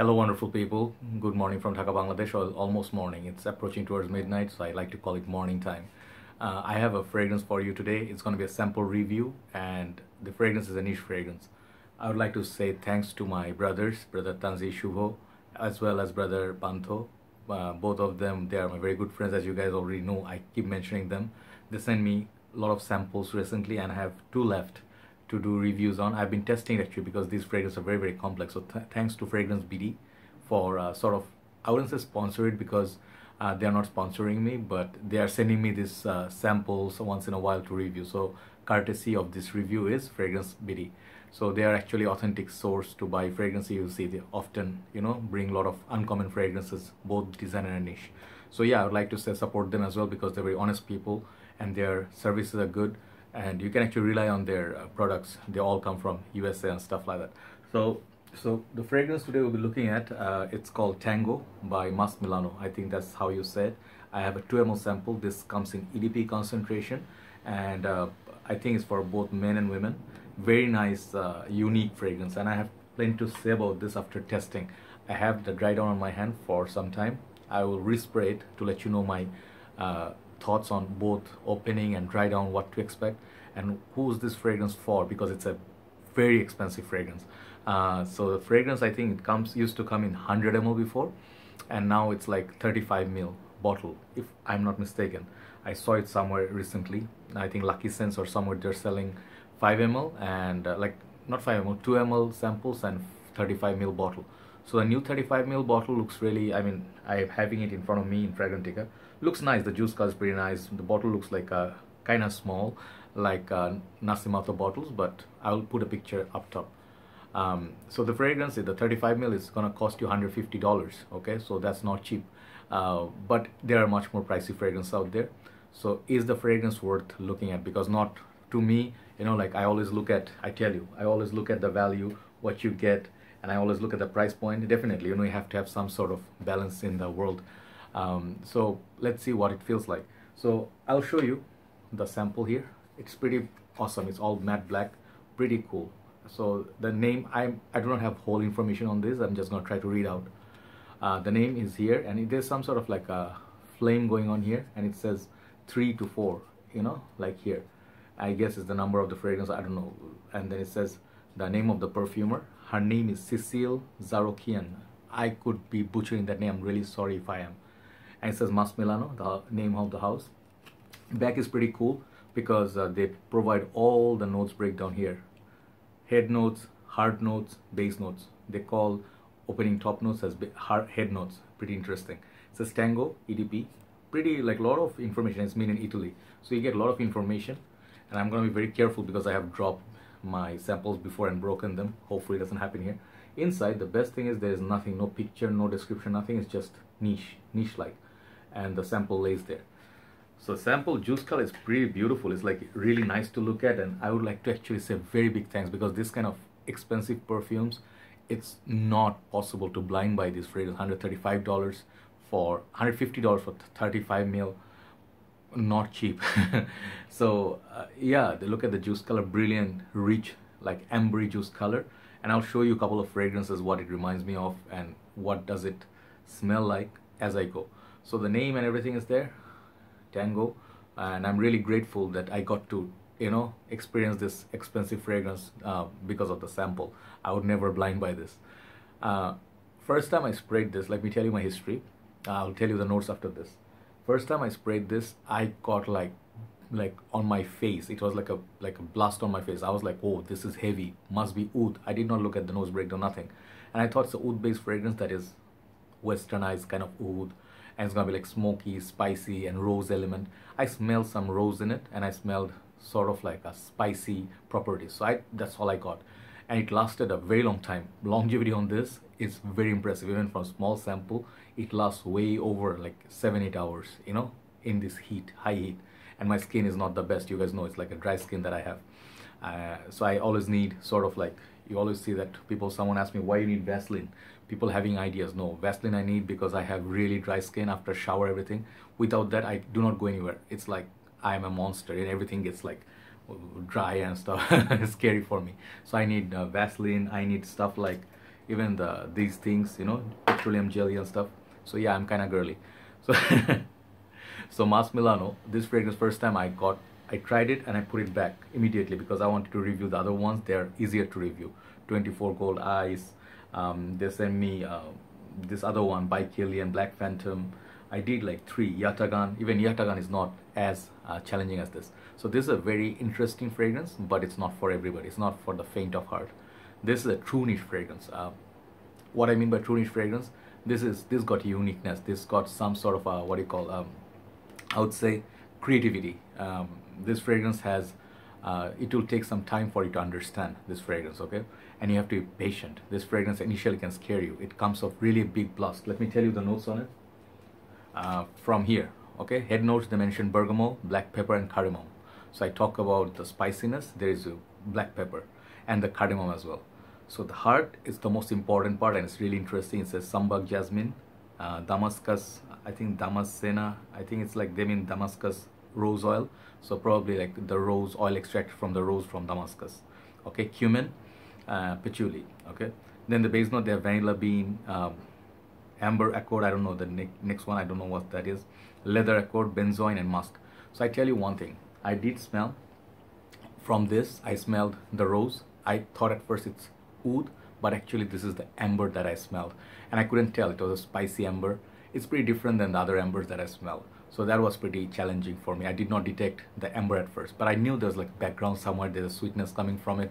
Hello, wonderful people. Good morning from Dhaka, Bangladesh, almost morning. It's approaching towards midnight, so I like to call it morning time. Uh, I have a fragrance for you today. It's going to be a sample review, and the fragrance is a niche fragrance. I would like to say thanks to my brothers, brother Tanzi Shubho, as well as brother Pantho. Uh, both of them, they are my very good friends, as you guys already know. I keep mentioning them. They sent me a lot of samples recently, and I have two left to do reviews on. I've been testing actually because these fragrances are very very complex. So th- thanks to Fragrance BD for uh, sort of I wouldn't say sponsor it because uh, they are not sponsoring me, but they are sending me these uh, samples once in a while to review. So courtesy of this review is Fragrance BD. So they are actually authentic source to buy fragrances. You see, they often you know bring a lot of uncommon fragrances, both designer and niche. So yeah, I would like to say support them as well because they're very honest people and their services are good and you can actually rely on their uh, products. They all come from USA and stuff like that. So, so the fragrance today we'll be looking at, uh, it's called Tango by Masque Milano. I think that's how you said. I have a 2 ml sample. This comes in EDP concentration, and uh, I think it's for both men and women. Very nice, uh, unique fragrance, and I have plenty to say about this after testing. I have the dry down on my hand for some time. I will respray it to let you know my uh, thoughts on both opening and dry down what to expect. And who's this fragrance for? Because it's a very expensive fragrance. Uh, so the fragrance i think it comes used to come in 100 ml before. And now it's like 35 ml bottle if i'm not mistaken. I saw it somewhere recently. I think Luckyscent or somewhere they're selling 5 ml and uh, like not 5 ml 2 ml samples and 35 ml bottle. So the new 35 ml bottle looks really i mean i'm having it in front of me in fragrantica looks nice. The juice color is pretty nice. The bottle looks like a kind of small like uh, Nasomatto bottles but I'll put a picture up top. Um, so the fragrance the 35 ml is gonna cost you 150 dollars okay? So that's not cheap. Uh, but there are much more pricey fragrances out there. So is the fragrance worth looking at? Because not to me you know like I always look at I tell you I always look at the value what you get and I always look at the price point. Definitely you know you have to have some sort of balance in the world um, so let's see what it feels like. So I'll show you the sample here. It's pretty awesome. It's all matte black. Pretty cool. So the name I I do not have whole information on this. I'm just gonna try to read out. Uh, the name is here and there's some sort of like a flame going on here and it says three to four you know like here. I guess it's the number of the fragrance I don't know. And then it says the name of the perfumer. Her name is Cecile Zarokian. I could be butchering that name. I'm really sorry if I am and it says Masque Milano, the name of the house. Back is pretty cool because uh, they provide all the notes breakdown here. Head notes, hard notes, base notes. They call opening top notes as head notes. Pretty interesting. It says Tango, EDP. Pretty like a lot of information. It's made in Italy. So you get a lot of information and I'm going to be very careful because I have dropped my samples before and broken them. Hopefully it doesn't happen here. Inside, the best thing is there is nothing, no picture, no description, nothing. It's just niche, niche-like and the sample lays there. So sample juice color is pretty beautiful. It's like really nice to look at and I would like to actually say very big thanks because this kind of expensive perfumes, it's not possible to blind buy this fragrance. $135 for $150 for 35 mil, not cheap. so uh, yeah, they look at the juice color, brilliant, rich, like ambery juice color. And I'll show you a couple of fragrances, what it reminds me of and what does it smell like as I go. So the name and everything is there, Tango, and I'm really grateful that I got to you know experience this expensive fragrance uh, because of the sample. I would never blind by this. Uh, first time I sprayed this, let me tell you my history. I'll tell you the notes after this. First time I sprayed this, I got like like on my face. It was like a like a blast on my face. I was like, oh, this is heavy. Must be oud. I did not look at the nose breakdown, nothing. And I thought it's a oud based fragrance that is westernized kind of oud and it's gonna be like smoky, spicy, and rose element. I smelled some rose in it, and I smelled sort of like a spicy property. So I that's all I got, and it lasted a very long time. Longevity on this is very impressive. Even from a small sample, it lasts way over like seven eight hours. You know, in this heat, high heat, and my skin is not the best. You guys know it's like a dry skin that I have. Uh, so I always need sort of like you always see that people someone asks me why you need Vaseline? People having ideas no Vaseline I need because I have really dry skin after shower everything. Without that I do not go anywhere. It's like I am a monster and everything gets like dry and stuff scary for me. So I need uh, Vaseline. I need stuff like even the these things, you know, petroleum jelly and stuff. So yeah, I'm kind of girly. So so Masque Milano, this fragrance first time I got, I tried it and I put it back immediately because I wanted to review the other ones. They're easier to review. 24 Gold Eyes. Um, they sent me uh, this other one by Kilian Black Phantom. I did like three Yatagan. Even Yatagan is not as uh, challenging as this. So this is a very interesting fragrance, but it's not for everybody. It's not for the faint of heart. This is a true niche fragrance. Uh, what I mean by true niche fragrance, this is this got uniqueness. This got some sort of a, what do you call? Um, I would say creativity. Um, this fragrance has. Uh, it will take some time for you to understand this fragrance, okay? And you have to be patient. This fragrance initially can scare you. It comes off really big blast. Let me tell you the notes on it. Uh, from here, okay? Head notes they mention bergamot, black pepper, and cardamom. So I talk about the spiciness. There is black pepper and the cardamom as well. So the heart is the most important part and it's really interesting. It says Sambac jasmine, uh, Damascus, I think Damascena, I think it's like they mean Damascus rose oil. So probably like the rose oil extracted from the rose from Damascus. Okay, cumin, uh, patchouli. Okay, then the base note they have vanilla bean, um, amber accord. I don't know the ne next one. I don't know what that is. Leather accord, benzoin, and musk. So I tell you one thing. I did smell from this. I smelled the rose. I thought at first it's oud, but actually this is the amber that I smelled. And I couldn't tell, it was a spicy amber. It's pretty different than the other ambers that I smell. So that was pretty challenging for me. I did not detect the amber at first, but I knew there's like background somewhere, there's a sweetness coming from it.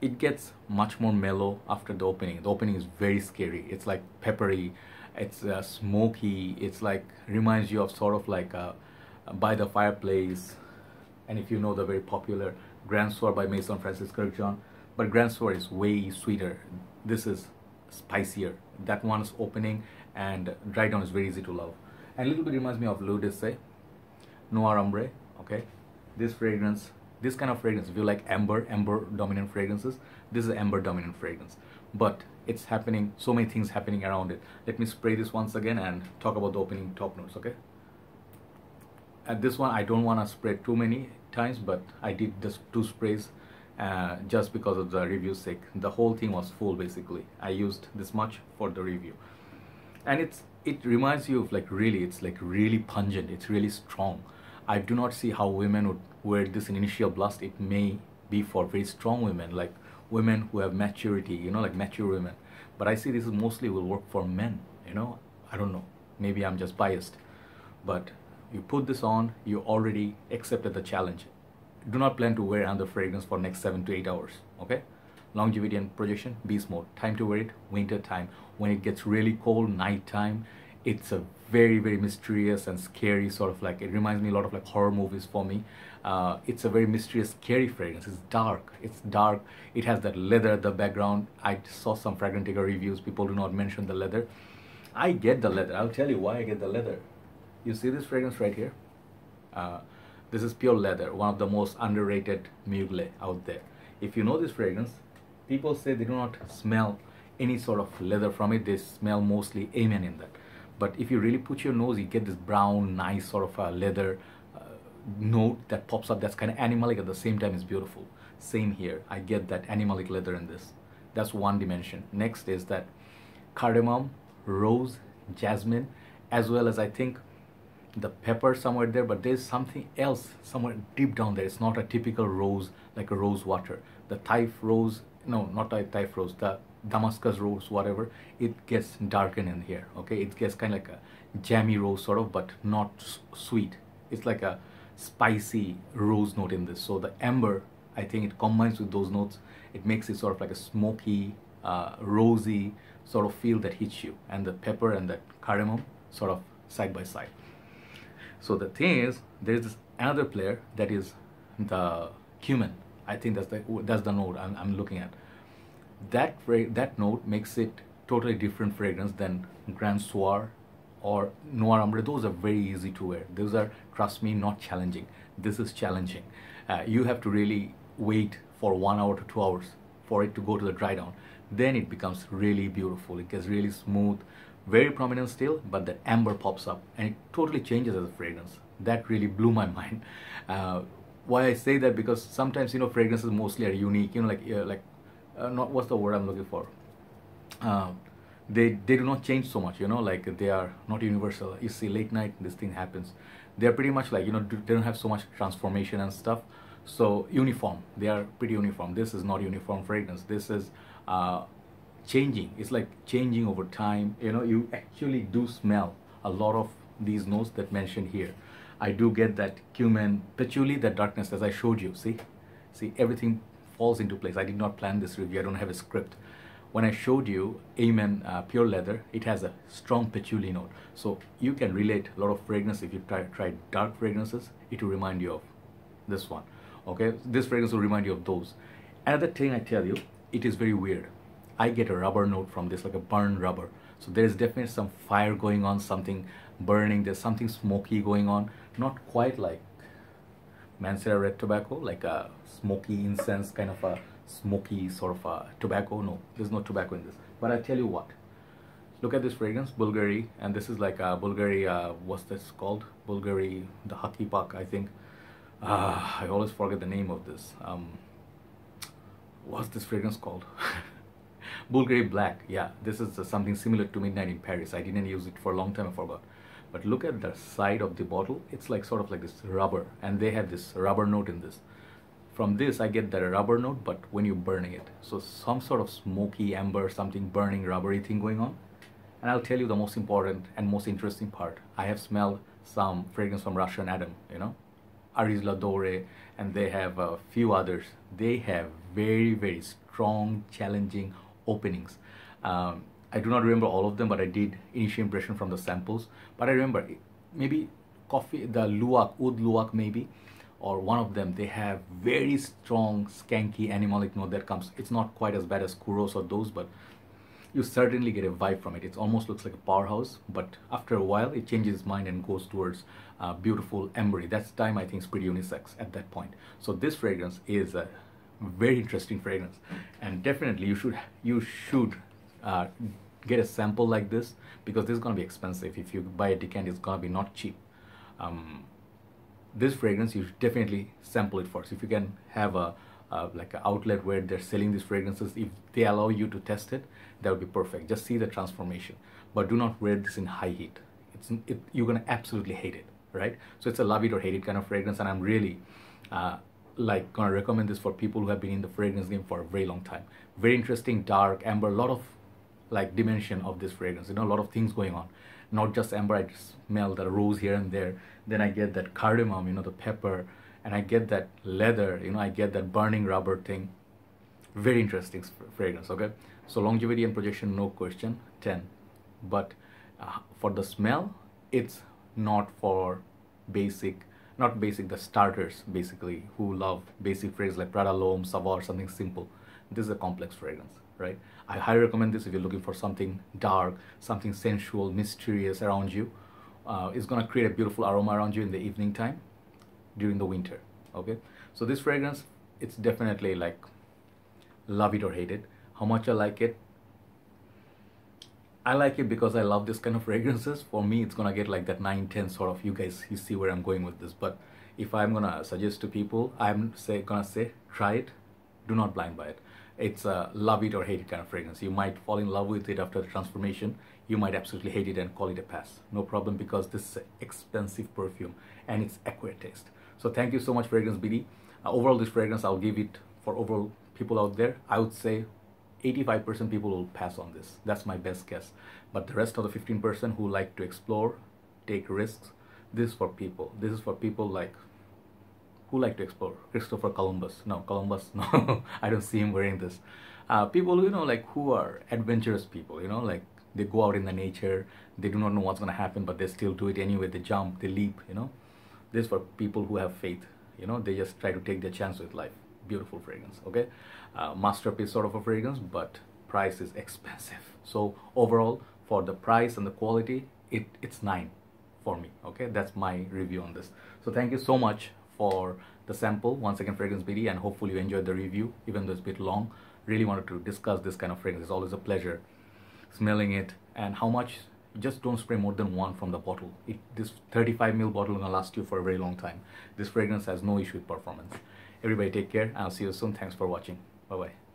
It gets much more mellow after the opening. The opening is very scary. It's like peppery, it's uh, smoky, it's like reminds you of sort of like uh, by the fireplace. And if you know the very popular Grand Soir by Maison Francis Kurkdjian, but Grand Soir is way sweeter. This is spicier. That one is opening and dry down is very easy to love. And a little bit reminds me of L'Eau d'Issey, eh? Noir Ambre, okay? This fragrance, this kind of fragrance, if you like amber, amber dominant fragrances, this is amber dominant fragrance. But it's happening, so many things happening around it. Let me spray this once again and talk about the opening top notes, okay? At this one, I don't want to spray too many times, but I did just two sprays uh, just because of the review sake. The whole thing was full basically. I used this much for the review. And it's it reminds you of like really, it's like really pungent, it's really strong. I do not see how women would wear this in initial blast. It may be for very strong women, like women who have maturity, you know, like mature women. But I see this is mostly will work for men, you know. I don't know. Maybe I'm just biased. But you put this on, you already accepted the challenge do not plan to wear another fragrance for next 7 to 8 hours okay? Longevity and projection beast mode. Time to wear it winter time. When it gets really cold night time it's a very very mysterious and scary sort of like it reminds me a lot of like horror movies for me. Uh, it's a very mysterious scary fragrance. It's dark. It's dark. It has that leather at the background. I saw some fragrantica reviews. People do not mention the leather. I get the leather. I'll tell you why i get the leather. You see this fragrance right here? Uh, this is pure leather, one of the most underrated mugler out there. If you know this fragrance, people say they do not smell any sort of leather from it. They smell mostly amen in that. But if you really put your nose, you get this brown, nice sort of a leather uh, note that pops up. That's kind of animalic at the same time is beautiful. Same here. I get that animalic leather in this. That's one dimension. Next is that cardamom, rose, jasmine, as well as I think the pepper somewhere there but there's something else somewhere deep down there. It's not a typical rose like a rose water. The Taif rose no not a Taif rose the Damascus rose whatever it gets darkened in here okay? It gets kind of like a jammy rose sort of but not sweet. It's like a spicy rose note in this. So the amber I think it combines with those notes. It makes it sort of like a smoky uh, rosy sort of feel that hits you. And the pepper and the cardamom sort of side by side so the thing is, there's this another player that is the cumin. I think that's the that's the node I'm, I'm looking at. That that node makes it totally different fragrance than Grand Soir or Noir Ambre. Those are very easy to wear. Those are, trust me, not challenging. This is challenging. Uh, you have to really wait for one hour to two hours for it to go to the dry down. Then it becomes really beautiful. It gets really smooth, very prominent still, but the amber pops up and it totally changes as a fragrance. That really blew my mind. Uh, why I say that because sometimes you know fragrances mostly are unique. You know, like uh, like uh, not what's the word I'm looking for. uh, they they do not change so much you know like they are not universal you see late night this thing happens they're pretty much like you know they don't have so much transformation and stuff so uniform they are pretty uniform this is not uniform fragrance this is uh, changing it's like changing over time you know you actually do smell a lot of these notes that mentioned here i do get that cumin patchouli that darkness as i showed you see see everything falls into place i did not plan this review i don't have a script when I showed you Amen uh, Pure Leather, it has a strong patchouli note. So you can relate a lot of fragrance. If you try, try dark fragrances, it will remind you of this one. Okay, this fragrance will remind you of those. Another thing I tell you, it is very weird. I get a rubber note from this, like a burned rubber. So there's definitely some fire going on, something burning, there's something smoky going on. Not quite like Mancera Red Tobacco, like a smoky incense kind of a smoky sort of a tobacco. No, there's no tobacco in this. But I tell you what, look at this fragrance, Bulgari, and this is like a Bulgari, uh, what's this called? Bulgari, the Haki Pak, I think. Uh, I always forget the name of this. Um, what's this fragrance called? Bulgari Black, yeah, this is uh, something similar to Midnight in Paris. I didn't use it for a long time, I forgot. But look at the side of the bottle, it's like sort of like this rubber, and they have this rubber note in this. From this I get that rubber note but when you're burning it. So some sort of smoky amber something burning rubbery thing going on. And I'll tell you the most important and most interesting part. I have smelled some fragrance from Russian Adam you know? Aris Dore and they have a few others. They have very very strong challenging openings. Um, I do not remember all of them but I did initial impression from the samples. But I remember maybe coffee the luwak oud luwak maybe or one of them they have very strong skanky animalic note that comes it's not quite as bad as Kouros or those but you certainly get a vibe from it. It almost looks like a powerhouse but after a while it changes its mind and goes towards uh, beautiful ambery. That's time I think is pretty unisex at that point. So this fragrance is a very interesting fragrance. And definitely you should you should uh, get a sample like this because this is going to be expensive. If you buy a decant it's going to be not cheap. Um, this fragrance you should definitely sample it first. If you can have a uh, like an outlet where they're selling these fragrances if they allow you to test it that would be perfect. Just see the transformation. But do not wear this in high heat. It's it, you're gonna absolutely hate it right? So it's a love it or hate it kind of fragrance and i'm really uh, like gonna recommend this for people who have been in the fragrance game for a very long time. Very interesting dark amber a lot of like dimension of this fragrance you know a lot of things going on. Not just amber i just smell the rose here and there. Then i get that cardamom you know the pepper and i get that leather you know i get that burning rubber thing. Very interesting fragrance okay? So longevity and projection no question 10 but uh, for the smell it's not for basic not basic the starters basically who love basic fragrance like prada l'homme sauvage something simple this is a complex fragrance right I highly recommend this if you're looking for something dark, something sensual, mysterious around you. Uh, it's gonna create a beautiful aroma around you in the evening time during the winter. Okay, so this fragrance, it's definitely like love it or hate it. How much I like it, I like it because I love this kind of fragrances. For me, it's gonna get like that 9, 10 sort of. You guys, you see where I'm going with this. But if I'm gonna suggest to people, I'm say gonna say try it. Do not blind buy it it's a love it or hate it kind of fragrance. You might fall in love with it after the transformation. You might absolutely hate it and call it a pass. No problem because this is an expensive perfume and it's acquired taste. So thank you so much Fragrance BD. Uh, overall this fragrance I'll give it for overall people out there. I would say 85% people will pass on this. That's my best guess. But the rest of the 15% who like to explore, take risks, this is for people. This is for people like who like to explore? Christopher Columbus. No, Columbus. No, I don't see him wearing this. Uh, people, you know, like who are adventurous people. You know, like they go out in the nature. They do not know what's gonna happen, but they still do it anyway. They jump, they leap. You know, this for people who have faith. You know, they just try to take their chance with life. Beautiful fragrance. Okay, uh, masterpiece sort of a fragrance, but price is expensive. So overall, for the price and the quality, it it's nine for me. Okay, that's my review on this. So thank you so much for the sample once again fragrance BD and hopefully you enjoyed the review even though it's a bit long really wanted to discuss this kind of fragrance it's always a pleasure smelling it and how much just don't spray more than one from the bottle it, this 35 ml bottle gonna last you for a very long time this fragrance has no issue with performance everybody take care i'll see you soon. Thanks for watching. Bye bye